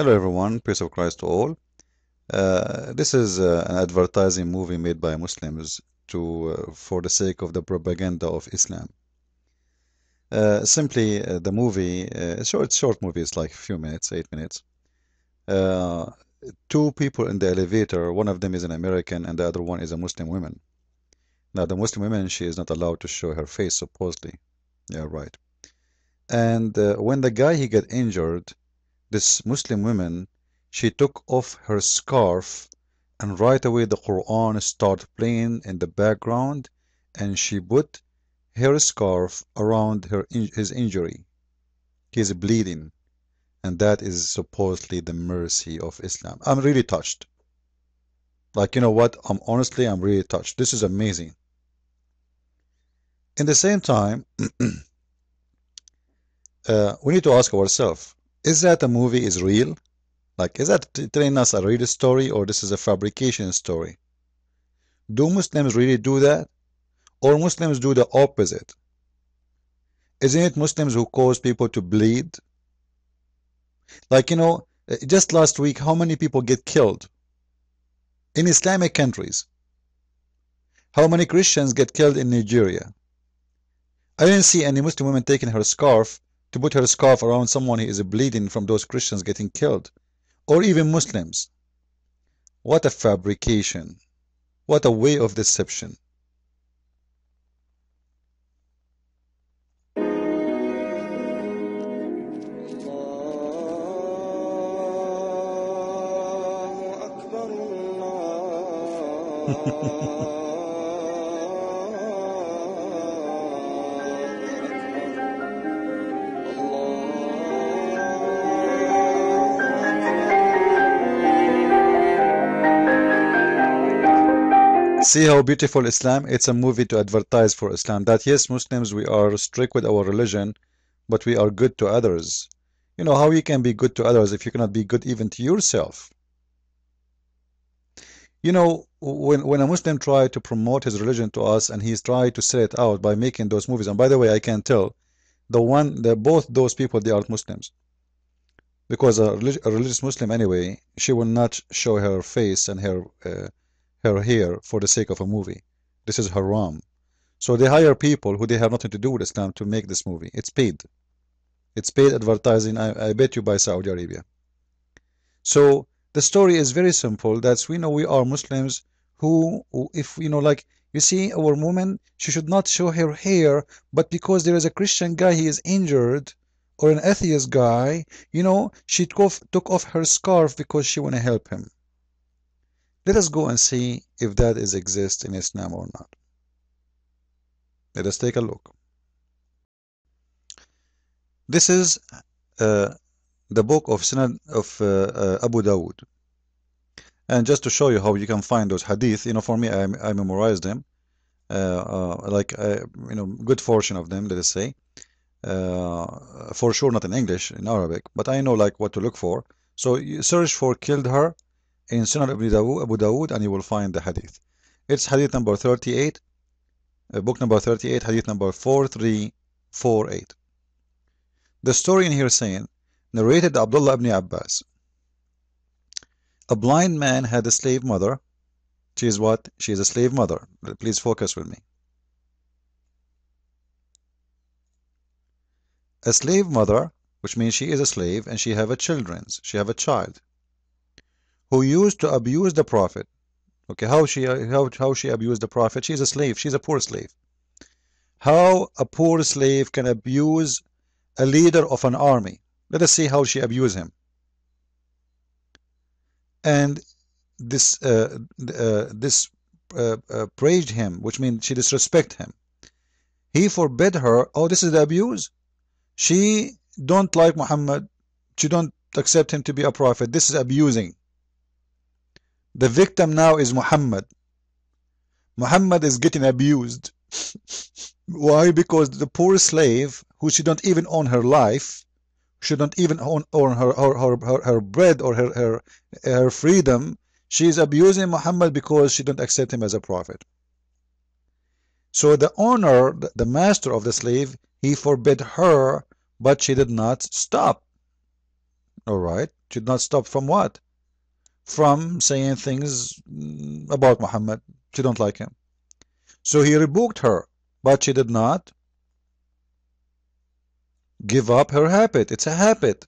Hello everyone, peace of Christ to all. Uh, this is uh, an advertising movie made by Muslims to uh, for the sake of the propaganda of Islam. Uh, simply, uh, the movie, uh, short short movie, it's like a few minutes, eight minutes. Uh, two people in the elevator. One of them is an American, and the other one is a Muslim woman. Now, the Muslim woman, she is not allowed to show her face, supposedly. Yeah, right. And when the guy he got injured, this Muslim woman, she took off her scarf and right away the Quran started playing in the background and she put her scarf around her his injury. He's bleeding. And that is supposedly the mercy of Islam. I'm really touched. Like, you know what? I'm honestly, I'm really touched. This is amazing. In the same time, uh, we need to ask ourselves, is that a movie is real? Like, is that telling us a real story or this is a fabrication story? Do Muslims really do that? Or Muslims do the opposite? Isn't it Muslims who cause people to bleed? Like, you know, uh, just last week, how many people get killed? In Islamic countries. How many Christians get killed in Nigeria? I didn't see any Muslim woman taking her scarf to put her scarf around someone who is bleeding from those Christians getting killed, or even Muslims. What a fabrication! What a way of deception! See how beautiful Islam? It's a movie to advertise for Islam. That yes, Muslims, we are strict with our religion, but we are good to others. You know how you can be good to others if you cannot be good even to yourself? You know, when when a Muslim try to promote his religion to us and he's trying to sell it out by making those movies, and by the way, I can tell the one, the both those people they are Muslims. Because a religious Muslim anyway, she will not show her face and her uh, her hair for the sake of a movie. This is haram. So they hire people who they have nothing to do with Islam to make this movie. It's paid. It's paid advertising, I, I bet you, by Saudi Arabia. So the story is very simple. That's we know we are Muslims who, if you know, like you see, our woman, she should not show her hair, but because there is a Christian guy, he is injured, or an atheist guy, you know, she took off, took off her scarf because she want to help him. Let us go and see if that is exist in Islam or not. Let us take a look. This is uh, the book of Sunan of uh, uh, Abu Dawud. And just to show you how you can find those hadith, you know, for me, I, I memorized them, uh, uh, like, uh, you know, good fortune of them, let us say. for sure, not in English, in Arabic, but I know like what to look for. So you search for killed her in Sunan Abu Dawud and you will find the hadith. It's hadith number 38, uh, book number 38, hadith number 4348. The story in here saying, narrated Abdullah ibn Abbas. A blind man had a slave mother. She is what? She is a slave mother. Please focus with me. A slave mother, which means she is a slave and she have a children. She have a child who used to abuse the Prophet. Okay, how she how, how she abused the Prophet? She's a slave. She's a poor slave. How a poor slave can abuse a leader of an army. Let us see how she abused him. And this uh, uh, this uh, uh, praised him, which means she disrespect him. He forbid her. Oh, this is the abuse. She don't like Muhammad. She don't accept him to be a prophet. This is abusing. The victim now is Muhammad. Muhammad is getting abused. Why? Because the poor slave, who she don't even own her life, should not even own, own her, her, her, her, bread or her, her, her freedom, she is abusing Muhammad because she don't accept him as a prophet. So the owner, the master of the slave, he forbid her, but she did not stop. Alright. She did not stop from what? From saying things about Muhammad. She don't like him. So he rebuked her, but she did not give up her habit. It's a habit.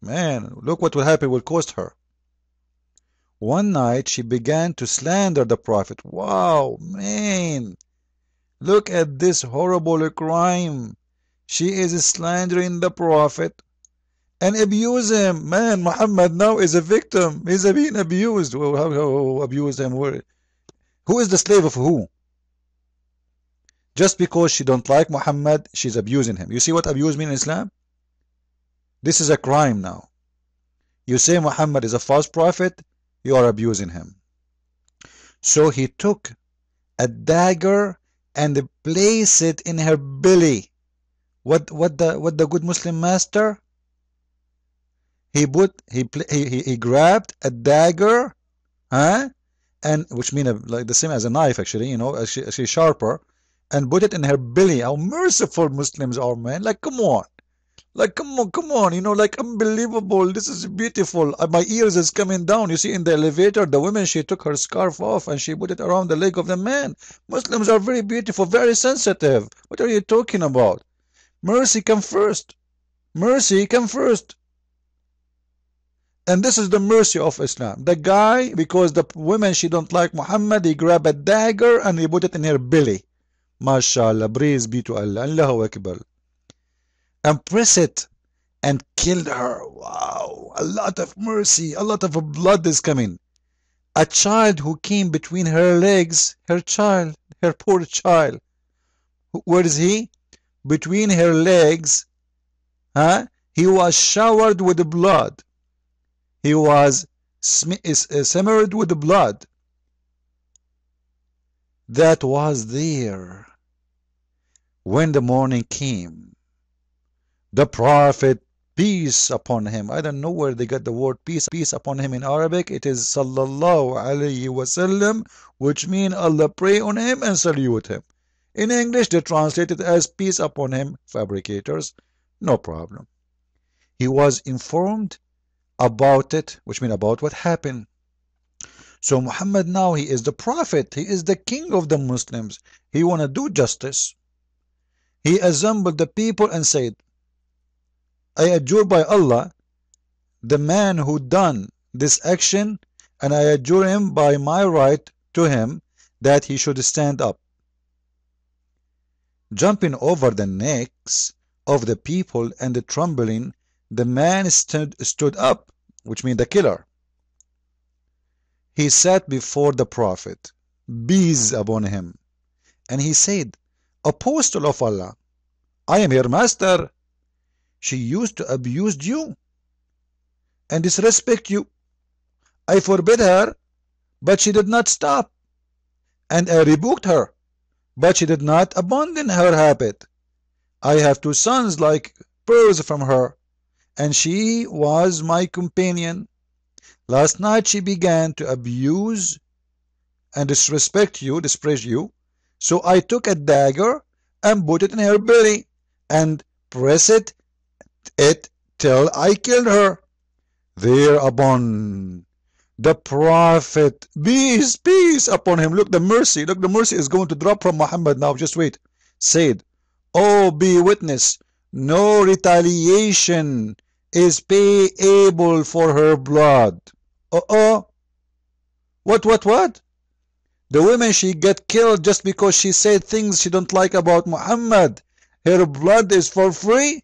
Man, look what will happen will cost her. One night she began to slander the Prophet. Wow, man. Look at this horrible crime. She is slandering the Prophet and abuse him. Man, Muhammad now is a victim. He's being abused. How, how, how abuse him? Who is the slave of who? Just because she don't like Muhammad, she's abusing him. You see what abuse mean in Islam? This is a crime now. You say Muhammad is a false prophet, you are abusing him. So he took a dagger and placed it in her belly. What what the what the good Muslim master? He put he he he grabbed a dagger, huh? And which mean like the same as a knife actually, you know, actually, sharper, and put it in her belly. How merciful Muslims are, man! Like come on. Like, come on, come on, you know, like, unbelievable. This is beautiful. Uh, my ears is coming down. You see, in the elevator, the woman, she took her scarf off and she put it around the leg of the man. Muslims are very beautiful, very sensitive. What are you talking about? Mercy come first. Mercy come first. And this is the mercy of Islam. The guy, because the woman, she don't like Muhammad, he grab a dagger and he put it in her belly. MashaAllah, praise be to Allah. Allahu Akbar and press it and killed her. Wow, a lot of mercy, a lot of blood is coming. A child who came between her legs, her child, her poor child. Where is he? Between her legs, huh? He was showered with blood. He was smeared with blood. That was there when the morning came the Prophet, peace upon him. I don't know where they got the word peace, peace upon him in Arabic. It is sallallahu alayhi wasallam, which mean Allah pray on him and salute him. In English, they translate it as peace upon him, fabricators. No problem. He was informed about it, which mean about what happened. So Muhammad now, he is the prophet. He is the king of the Muslims. He want to do justice. He assembled the people and said, I adjure by Allah the man who done this action and I adjure him by my right to him that he should stand up. Jumping over the necks of the people and the trembling, the man stood, stood up, which means the killer. He sat before the Prophet, bees upon him, and he said, Apostle of Allah, I am your master she used to abuse you and disrespect you. I forbid her, but she did not stop. And I rebuked her, but she did not abandon her habit. I have two sons like pearls from her, and she was my companion. Last night she began to abuse and disrespect you, dispraise you. So I took a dagger and put it in her belly and press it it till I killed her. Thereupon the Prophet, peace, peace upon him. Look, the mercy, look, the mercy is going to drop from Muhammad now. Just wait. Said, Oh, be witness, no retaliation is payable for her blood. Uh oh. What, what, what? The woman, she get killed just because she said things she don't like about Muhammad. Her blood is for free?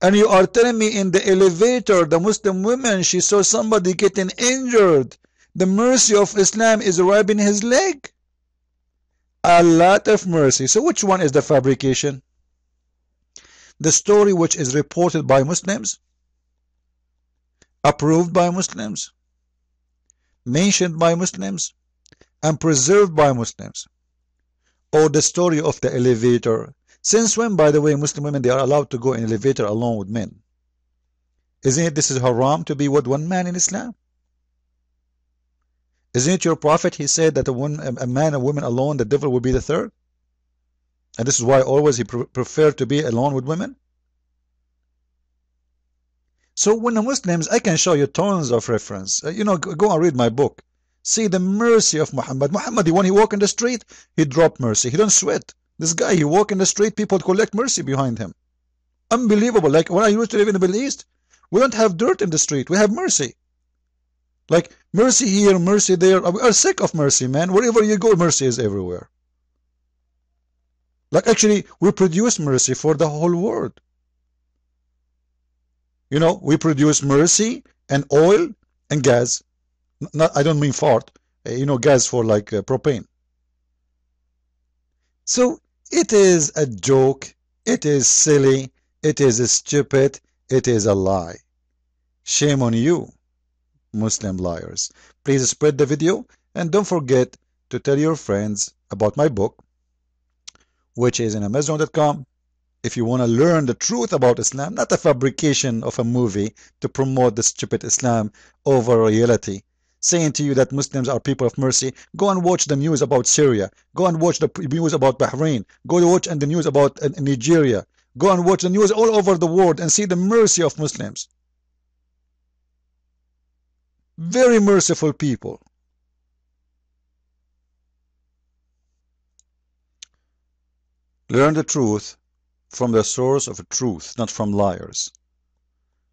And you are telling me in the elevator, the Muslim woman, she saw somebody getting injured. The mercy of Islam is rubbing his leg. A lot of mercy. So which one is the fabrication? The story which is reported by Muslims, approved by Muslims, mentioned by Muslims, and preserved by Muslims. Or the story of the elevator since when, by the way, Muslim women, they are allowed to go in elevator alone with men? Isn't it this is haram to be with one man in Islam? Isn't it your prophet, he said that a, one, a man and woman alone, the devil will be the third? And this is why always he pre preferred to be alone with women? So when the Muslims, I can show you tons of reference. Uh, you know, go and read my book. See the mercy of Muhammad. Muhammad, when he walk in the street, he drop mercy. He don't sweat. This guy, he walk in the street, people collect mercy behind him. Unbelievable. Like when I used to live in the Middle East, we don't have dirt in the street. We have mercy. Like mercy here, mercy there. We are sick of mercy, man. Wherever you go, mercy is everywhere. Like actually, we produce mercy for the whole world. You know, we produce mercy and oil and gas. Not, I don't mean fart. Uh, you know, gas for like uh, propane. So it is a joke. It is silly. It is stupid. It is a lie. Shame on you, Muslim liars. Please spread the video and don't forget to tell your friends about my book, which is in Amazon.com if you want to learn the truth about Islam, not a fabrication of a movie to promote the stupid Islam over reality, saying to you that Muslims are people of mercy, go and watch the news about Syria. Go and watch the news about Bahrain. Go and watch and the news about uh, Nigeria. Go and watch the news all over the world and see the mercy of Muslims. Very merciful people. Learn the truth from the source of truth, not from liars.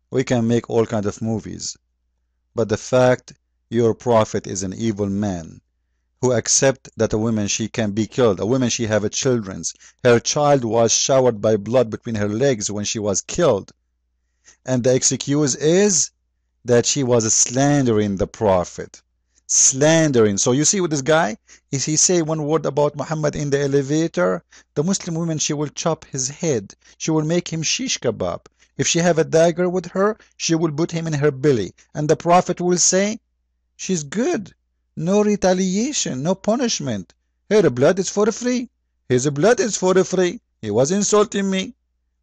We can make all kinds of movies, but the fact your prophet is an evil man who accept that a woman she can be killed, a woman she have children's, her child was showered by blood between her legs when she was killed, and the excuse is that she was slandering the prophet slandering. So you see with this guy, if he say one word about Muhammad in the elevator, the Muslim woman, she will chop his head. She will make him shish kebab. If she have a dagger with her, she will put him in her belly. And the Prophet will say, she's good. No retaliation, no punishment. Her blood is for free. His blood is for free. He was insulting me.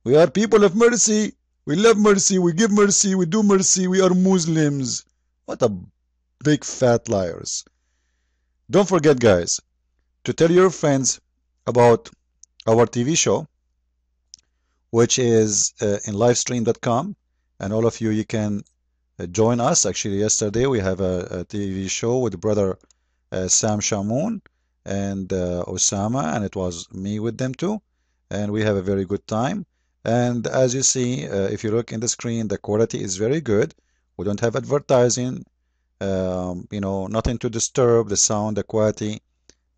We are people of mercy. We love mercy. We give mercy. We do mercy. We are Muslims. What a big fat liars. Don't forget, guys, to tell your friends about our TV show, which is uh, in livestream.com. And all of you, you can uh, join us. Actually, yesterday we have a, a TV show with brother uh, Sam Shamoun and uh, Osama, and it was me with them too. And we have a very good time. And as you see, uh, if you look in the screen, the quality is very good. We don't have advertising um, you know, nothing to disturb the sound, the quality.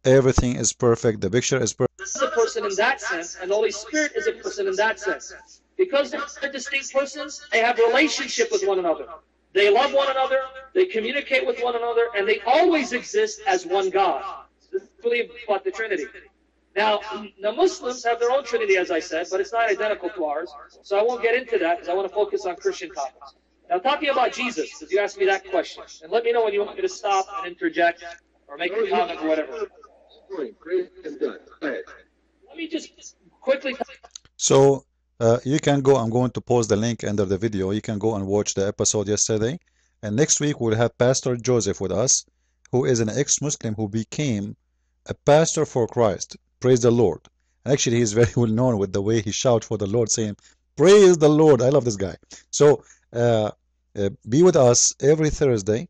Everything is perfect. The picture is perfect. This is a person in that sense, and Holy Spirit is a person in that sense. Because they're distinct persons, they have relationship with one another. They love one another, they communicate with one another, and they always exist as one God. Believe about the Trinity. Now, the Muslims have their own Trinity, as I said, but it's not identical to ours. So I won't get into that because I want to focus on Christian topics. Now, talking about Jesus, because you asked me that question, and let me know when you want me to stop and interject or make a comment or whatever. Let me just quickly. So uh, you can go. I'm going to post the link under the video. You can go and watch the episode yesterday. And next week we'll have Pastor Joseph with us, who is an ex-Muslim who became a pastor for Christ. Praise the Lord. And actually, he's very well known with the way he shouts for the Lord, saying, "Praise the Lord." I love this guy. So. Uh, uh, be with us every Thursday.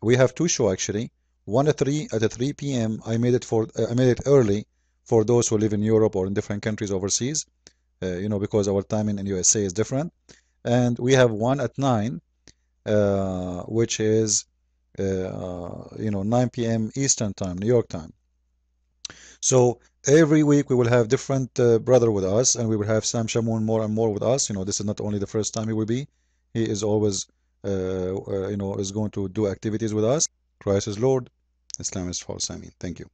We have two show actually. One at three at 3 p.m. I made it for uh, I made it early for those who live in Europe or in different countries overseas. Uh, you know because our timing in USA is different. And we have one at nine, uh, which is uh, you know 9 p.m. Eastern time, New York time. So every week we will have different uh, brother with us, and we will have Sam Shamoun more and more with us. You know this is not only the first time he will be he is always Uh, uh, you know is going to do activities with us. Christ is lord. Islam is false i mean. Thank you